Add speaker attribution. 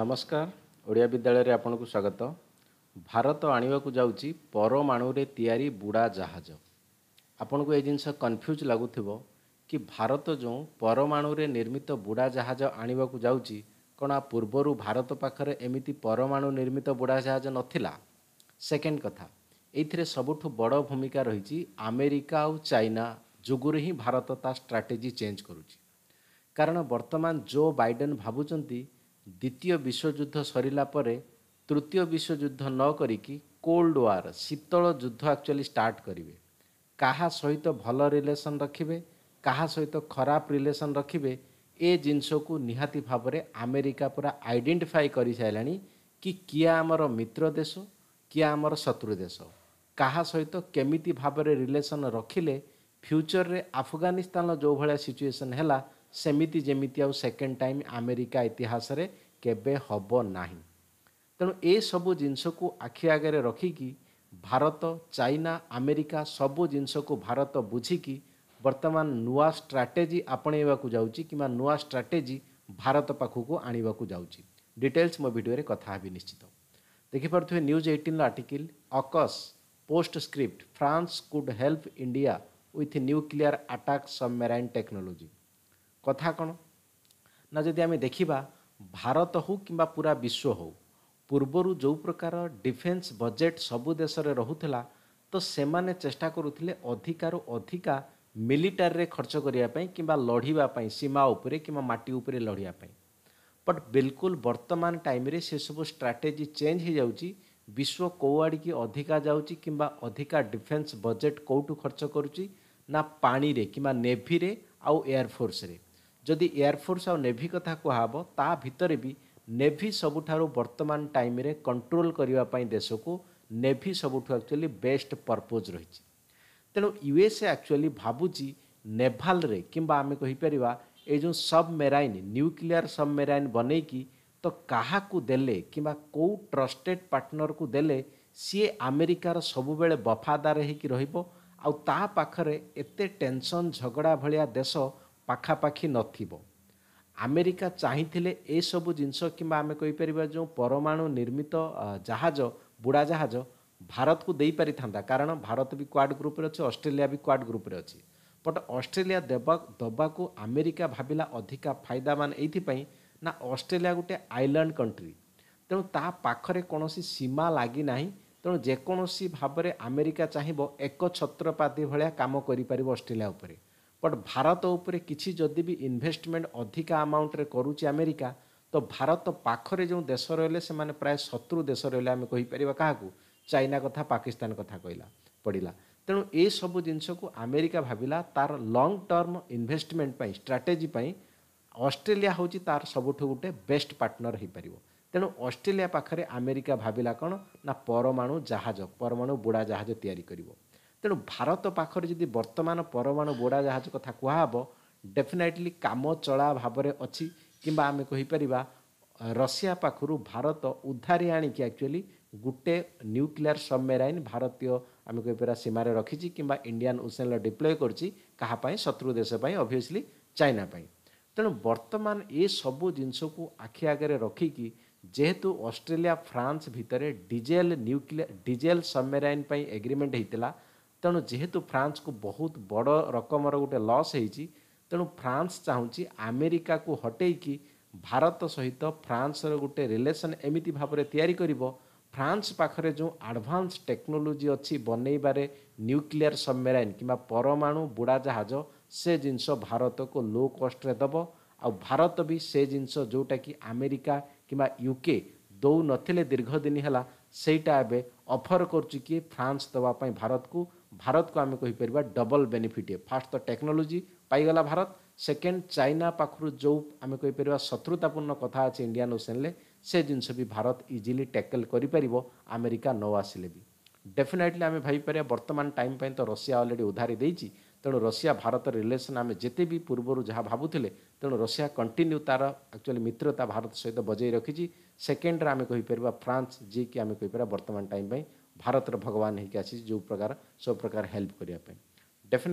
Speaker 1: ନମସ୍କାର ଓଡ଼ିଆ ବିଦ୍ୟାଳୟରେ ଆପଣଙ୍କୁ ସ୍ୱାଗତ ଭାରତ ଆଣିବାକୁ ଯାଉଛି ପରମାଣୁରେ ତିଆରି ବୁଡ଼ା ଜାହାଜ ଆପଣଙ୍କୁ ଏ ଜିନିଷ କନଫ୍ୟୁଜ୍ ଲାଗୁଥିବ କି ଭାରତ ଯେଉଁ ପରମାଣୁରେ ନିର୍ମିତ ବୁଡ଼ା ଜାହାଜ ଆଣିବାକୁ ଯାଉଛି କ'ଣ ପୂର୍ବରୁ ଭାରତ ପାଖରେ ଏମିତି ପରମାଣୁ ନିର୍ମିତ ବୁଡ଼ା ଜାହାଜ ନଥିଲା ସେକେଣ୍ଡ କଥା ଏଇଥିରେ ସବୁଠୁ ବଡ଼ ଭୂମିକା ରହିଛି ଆମେରିକା ଆଉ ଚାଇନା ଯୋଗୁଁରୁ ହିଁ ଭାରତ ତା ଷ୍ଟ୍ରାଟେଜି ଚେଞ୍ଜ କରୁଛି କାରଣ ବର୍ତ୍ତମାନ ଜୋ ବାଇଡେନ୍ ଭାବୁଛନ୍ତି ଦ୍ୱିତୀୟ ବିଶ୍ୱଯୁଦ୍ଧ ସରିଲା ପରେ ତୃତୀୟ ବିଶ୍ୱଯୁଦ୍ଧ ନ କରିକି କୋଲ୍ଡ ୱାର୍ ଶୀତଳ ଯୁଦ୍ଧ ଆକ୍ଚୁଆଲି ଷ୍ଟାର୍ଟ କରିବେ କାହା ସହିତ ଭଲ ରିଲେସନ୍ ରଖିବେ କାହା ସହିତ ଖରାପ ରିଲେସନ୍ ରଖିବେ ଏ ଜିନିଷକୁ ନିହାତି ଭାବରେ ଆମେରିକା ପୁରା ଆଇଡେଣ୍ଟିଫାଏ କରିସାରିଲାଣି କି କିଏ ଆମର ମିତ୍ର ଦେଶ କିଏ ଆମର ଶତ୍ରୁ ଦେଶ କାହା ସହିତ କେମିତି ଭାବରେ ରିଲେସନ୍ ରଖିଲେ ଫ୍ୟୁଚରରେ ଆଫଗାନିସ୍ତାନର ଯେଉଁ ଭଳିଆ ସିଚୁଏସନ୍ ହେଲା ସେମିତି ଯେମିତି ଆଉ ସେକେଣ୍ଡ ଟାଇମ୍ ଆମେରିକା ଇତିହାସରେ କେବେ ହେବ ନାହିଁ ତେଣୁ ଏସବୁ ଜିନିଷକୁ ଆଖି ଆଗରେ ରଖିକି ଭାରତ ଚାଇନା ଆମେରିକା ସବୁ ଜିନିଷକୁ ଭାରତ ବୁଝିକି ବର୍ତ୍ତମାନ ନୂଆ ଷ୍ଟ୍ରାଟେଜି ଆପଣେଇବାକୁ ଯାଉଛି କିମ୍ବା ନୂଆ ଷ୍ଟ୍ରାଟେଜି ଭାରତ ପାଖକୁ ଆଣିବାକୁ ଯାଉଛି ଡିଟେଲ୍ସ ମୋ ଭିଡ଼ିଓରେ କଥା ହେବି ନିଶ୍ଚିତ ଦେଖିପାରୁଥିବେ news ଏଇଟିନ୍ର article AUKUS post script France could help India with nuclear attack submarine technology কথা କ'ଣ ନା ଯଦି ଆମେ ଦେଖିବା ଭାରତ ହେଉ କିମ୍ବା ପୁରା ବିଶ୍ୱ ହେଉ ପୂର୍ବରୁ ଯେଉଁ ପ୍ରକାର ଡିଫେନ୍ସ ବଜେଟ୍ ସବୁ ଦେଶରେ ରହୁଥିଲା ତ ସେମାନେ ଚେଷ୍ଟା କରୁଥିଲେ ଅଧିକାରୁ ଅଧିକା ମିଲିଟାରୀରେ ଖର୍ଚ୍ଚ କରିବା ପାଇଁ କିମ୍ବା ଲଢ଼ିବା ପାଇଁ ସୀମା ଉପରେ କିମ୍ବା ମାଟି ଉପରେ ଲଢ଼ିବା ପାଇଁ ବଟ୍ ବିଲକୁଲ ବର୍ତ୍ତମାନ ଟାଇମ୍ରେ ସେସବୁ ଷ୍ଟ୍ରାଟେଜି ଚେଞ୍ଜ ହୋଇଯାଉଛି ବିଶ୍ୱ କେଉଁ ଆଡ଼ିକି ଅଧିକା ଯାଉଛି କିମ୍ବା ଅଧିକା ଡିଫେନ୍ସ ବଜେଟ୍ କେଉଁଠୁ ଖର୍ଚ୍ଚ କରୁଛି ନା ପାଣିରେ କିମ୍ବା ନେଭିରେ ଆଉ ଏୟାରଫୋର୍ସରେ ଯଦି ଏୟାରଫୋର୍ସ ଆଉ ନେଭି କଥା କୁହାହେବ ତା ଭିତରେ ବି ନେଭି ସବୁଠାରୁ ବର୍ତ୍ତମାନ ଟାଇମ୍ରେ କଣ୍ଟ୍ରୋଲ୍ କରିବା ପାଇଁ ଦେଶକୁ ନେଭି ସବୁଠୁ ଆକ୍ଚୁଆଲି ବେଷ୍ଟ ପର୍ପୋଜ୍ ରହିଛି ତେଣୁ ୟୁଏସ୍ଏ ଆକ୍ଚୁଆଲି ଭାବୁଛି ନେଭାଲ୍ରେ କିମ୍ବା ଆମେ କହିପାରିବା ଏଇ ଯେଉଁ ସବମେରାଇନ୍ ନ୍ୟୁକ୍ଲିୟର୍ ସବମେରାଇନ୍ ବନେଇକି ତ କାହାକୁ ଦେଲେ କିମ୍ବା କେଉଁ ଟ୍ରଷ୍ଟେଡ଼୍ ପାର୍ଟନରକୁ ଦେଲେ ସିଏ ଆମେରିକାର ସବୁବେଳେ ବଫାଦାର ହେଇକି ରହିବ ଆଉ ତା ପାଖରେ ଏତେ ଟେନସନ୍ ଝଗଡ଼ା ଭଳିଆ ଦେଶ ପାଖାପାଖି ନଥିବ ଆମେରିକା ଚାହିଁଥିଲେ ଏସବୁ ଜିନିଷ କିମ୍ବା ଆମେ କହିପାରିବା ଯେଉଁ ପରମାଣୁ ନିର୍ମିତ ଜାହାଜ ବୁଡ଼ାଜାହାଜ ଭାରତକୁ ଦେଇପାରିଥାନ୍ତା କାରଣ ଭାରତ ବି କ୍ୱାଡ଼ ଗ୍ରୁପ୍ରେ ଅଛି ଅଷ୍ଟ୍ରେଲିଆ ବି କ୍ୱାଡ଼ ଗ୍ରୁପ୍ରେ ଅଛି ବଟ୍ ଅଷ୍ଟ୍ରେଲିଆ ଦେବା ଦେବାକୁ ଆମେରିକା ଭାବିଲା ଅଧିକା ଫାଇଦାମାନ ଏଇଥିପାଇଁ ନା ଅଷ୍ଟ୍ରେଲିଆ ଗୋଟେ ଆଇଲାଣ୍ଡ କଣ୍ଟ୍ରି ତେଣୁ ତା ପାଖରେ କୌଣସି ସୀମା ଲାଗି ନାହିଁ ତେଣୁ ଯେକୌଣସି ଭାବରେ ଆମେରିକା ଚାହିଁବ ଏକ ଛତ୍ରପାତି ଭଳିଆ କାମ କରିପାରିବ ଅଷ୍ଟ୍ରେଲିଆ ଉପରେ ବଟ୍ ଭାରତ ଉପରେ କିଛି ଯଦି ବି ଇନଭେଷ୍ଟମେଣ୍ଟ ଅଧିକା ଆମାଉଣ୍ଟରେ କରୁଛି ଆମେରିକା ତ ଭାରତ ପାଖରେ ଯେଉଁ ଦେଶ ରହିଲେ ସେମାନେ ପ୍ରାୟ ଶତ୍ରୁ ଦେଶ ରହିଲେ ଆମେ କହିପାରିବା କାହାକୁ ଚାଇନା କଥା ପାକିସ୍ତାନ କଥା କହିଲା ପଡ଼ିଲା ତେଣୁ ଏସବୁ ଜିନିଷକୁ ଆମେରିକା ଭାବିଲା ତାର ଲଙ୍ଗ ଟର୍ମ ଇନଭେଷ୍ଟମେଣ୍ଟ ପାଇଁ ଷ୍ଟ୍ରାଟେଜି ପାଇଁ ଅଷ୍ଟ୍ରେଲିଆ ହେଉଛି ତାର ସବୁଠୁ ଗୋଟେ ବେଷ୍ଟ ପାର୍ଟନର ହୋଇପାରିବ ତେଣୁ ଅଷ୍ଟ୍ରେଲିଆ ପାଖରେ ଆମେରିକା ଭାବିଲା କ'ଣ ନା ପରମାଣୁ ଜାହାଜ ପରମାଣୁ ବୁଡ଼ାଜାହାଜ ତିଆରି କରିବ ତେଣୁ ଭାରତ ପାଖରେ ଯଦି ବର୍ତ୍ତମାନ ପରମାଣୁ ବୁଡ଼ାଜାହାଜ କଥା କୁହାହେବ ଡେଫିନାଇଟଲି କାମ ଚଳା ଭାବରେ ଅଛି କିମ୍ବା ଆମେ କହିପାରିବା ରଷିଆ ପାଖରୁ ଭାରତ ଉଦ୍ଧାରି ଆଣିକି ଆକ୍ଚୁଆଲି ଗୋଟେ ନ୍ୟୁକ୍ଲିୟର ସବମେରାଇନ୍ ଭାରତୀୟ ଆମେ କହିପାରିବା ସୀମାରେ ରଖିଛି କିମ୍ବା ଇଣ୍ଡିଆନ୍ ଓସେନ୍ର ଡିପ୍ଲୟ କରୁଛି କାହା ପାଇଁ ଶତ୍ରୁ ଦେଶ ପାଇଁ ଅବଭିୟସ୍ଲି ଚାଇନା ପାଇଁ ତେଣୁ ବର୍ତ୍ତମାନ ଏସବୁ ଜିନିଷକୁ ଆଖି ଆଗରେ ରଖିକି যেহেতু অস্ট্রেলিয়া ফ্রান্স ভিতরে ডিজেল নিউক্লিয়ার ডিজেল ସବମେରାଇନ୍ ପାଇଁ ଏଗ୍ରିମେଣ୍ଟ ହେଇଥିଲା ତେଣୁ ଯେହେତୁ ଫ୍ରାନ୍ସକୁ ବହୁତ ବଡ଼ ରକମର ଗୋଟେ ଲସ୍ ହେଇଛି ତେଣୁ ଫ୍ରାନ୍ସ ଚାହୁଁଛି ଆମେରିକାକୁ ହଟେଇକି ଭାରତ ସହିତ ଫ୍ରାନ୍ସର ଗୋଟେ ରିଲେସନ୍ ଏମିତି ଭାବରେ ତିଆରି କରିବ ଫ୍ରାନ୍ସ ପାଖରେ ଯେଉଁ ଆଡ଼ଭାନ୍ସ ଟେକ୍ନୋଲୋଜି ଅଛି ବନେଇବାରେ ନ୍ୟୁକ୍ଲିୟର ସବମେରାଇନ୍ କିମ୍ବା ପରମାଣୁ ବୁଡ଼ାଜାହାଜ ସେ ଜିନିଷ ଭାରତକୁ ଲୋ କଷ୍ଟରେ ଦେବ ଆଉ ଭାରତ ବି ସେ ଜିନିଷ ଯେଉଁଟାକି ଆମେରିକା କିମ୍ବା ୟୁକେ ଦେଉନଥିଲେ ଦୀର୍ଘଦିନ ହେଲା ସେଇଟା ଏବେ ଅଫର୍ କରୁଛି କି ଫ୍ରାନ୍ସ ଦେବା ପାଇଁ ଭାରତକୁ ଭାରତକୁ ଆମେ କହିପାରିବା ଡବଲ୍ ବେନିଫିଟ୍ ଫାର୍ଷ୍ଟ ତ ଟେକ୍ନୋଲୋଜି ପାଇଗଲା ଭାରତ ସେକେଣ୍ଡ ଚାଇନା ପାଖରୁ ଯେଉଁ ଆମେ କହିପାରିବା ଶତ୍ରୁତାପୂର୍ଣ୍ଣ କଥା ଅଛି ଇଣ୍ଡିଆନ୍ ଓସେନ୍ରେ ସେ ଜିନିଷ ବି ଭାରତ ଇଜିଲି ଟ୍ୟାକେଲ୍ କରିପାରିବ ଆମେରିକା ନ ଆସିଲେ ବି ଡେଫିନେଟଲି ଆମେ ଭାବିପାରିବା ବର୍ତ୍ତମାନ ଟାଇମ୍ ପାଇଁ ତ ରଷିଆ ଅଲରେଡ଼ି ଉଧାରି ଦେଇଛି ᱛᱮᱱ ਰᱥᱤᱭᱟ ભારત ᱨᱮᱞᱮᱥᱚᱱ ᱟᱢᱮ ᱡᱮᱛᱮ ᱵᱤ ᱯᱩᱨᱵᱚᱨ ᱡᱟᱦᱟ ᱵᱷᱟᱵᱩ ᱛᱤᱞᱮ ᱛᱮᱱ ਰᱥᱤᱭᱟ ᱠᱚᱱᱴᱤᱱᱭᱩ ᱛᱟᱨ ᱮᱠᱪᱩᱞᱤ ᱢᱤᱛᱨᱛᱟ ᱵᱷᱟᱨᱚᱛ ᱥᱚᱭᱛᱚ ᱵᱟᱡᱟᱭ ᱨᱟᱠᱷᱤᱡᱤ ᱥᱮᱠᱮᱱᱰ ᱨᱮ ᱟᱢᱮ ᱠᱚᱭ ᱯᱮᱨᱵᱟ ᱯᱷᱨᱟᱱᱥ ᱡᱮ ᱠᱤ ᱟᱢᱮ ᱠᱚᱭ ᱯᱮᱨᱟ ᱵᱟᱨᱛᱢᱟᱱ ᱴᱟᱭᱤᱢ ᱯᱮ ᱵᱷᱟᱨᱚᱛ ᱨᱚ ᱵᱷᱚᱜᱣᱟᱱ ᱦᱮ ᱠᱮ ᱟᱥᱤ ᱡᱚ ᱯᱨᱚᱠᱟᱨ ᱥᱚᱵ ᱯᱨᱚᱠᱟᱨ ᱦᱮᱞᱯ ᱠᱚᱨᱤᱭᱟ ᱯᱮ ᱰᱮᱯᱷᱤ